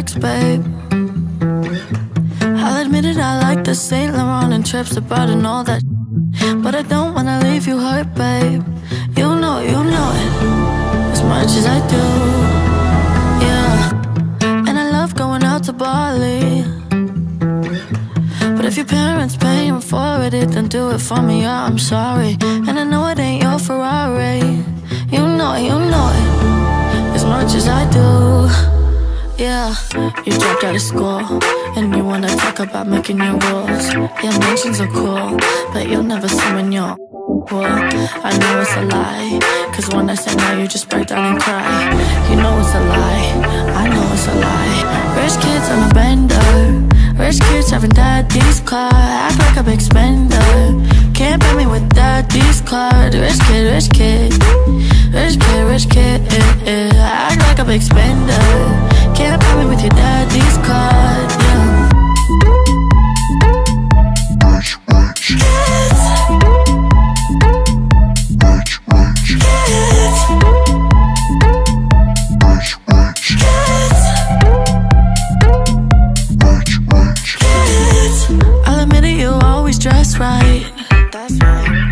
works, babe. I'll admit it, I like the Saint Laurent and trips abroad and all that But I don't wanna leave you hurt, babe. You know, you know it As much as I do, yeah. And I love going out to Bali. But if your parents paying for it, then do it for me, yeah, I'm sorry. And I know it ain't your fault. Yeah, you dropped out of school and you wanna talk about making your rules. Your mentions are cool, but you'll never see when you're well, I know it's a lie, cause when I say no, you just break down and cry. You know it's a lie, I know it's a lie. Rich kids on a bender, rich kids having daddy's car, act like a big spender. Can't buy me with daddy's card. Rich kid, rich kid, rich kid, rich kid, act like a big spender. Can't buy me with your daddy's card. Yeah. Rich, rich, Kids, rich, rich, kids, rich, rich, kids. rich, rich. I'll admit it, you always dress right. That's right.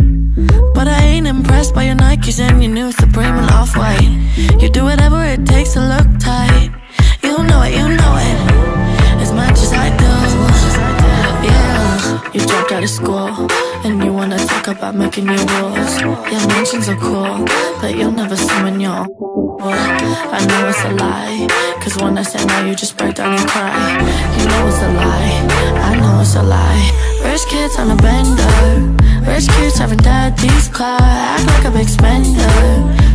But I ain't impressed by your Nikes and your new Supreme and Off White. You do whatever it takes to look tight. Out of school and you wanna talk about making your rules. Yeah, mentions are cool, but you'll never see when you're. Well, I know it's a lie, cause when I say no, you just break down and cry. You know it's a lie, I know it's a lie. Rich kids on a bender, rich kids having daddy's car, act like a big spender.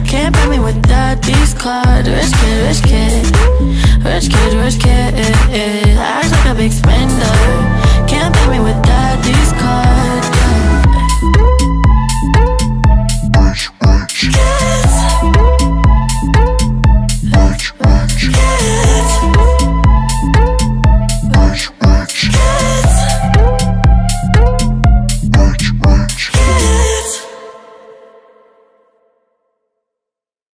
Can't buy me with daddy's card. Rich kid, rich kid, rich kid, rich kid, act like a big spender.